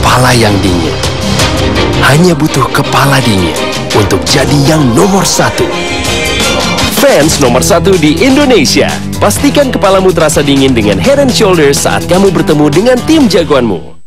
kepala yang dingin. Hanya butuh kepala dingin untuk jadi yang nomor satu. Fans nomor satu di Indonesia. Pastikan kepalamu terasa dingin dengan Head and Shoulders saat kamu bertemu dengan tim jagoanmu.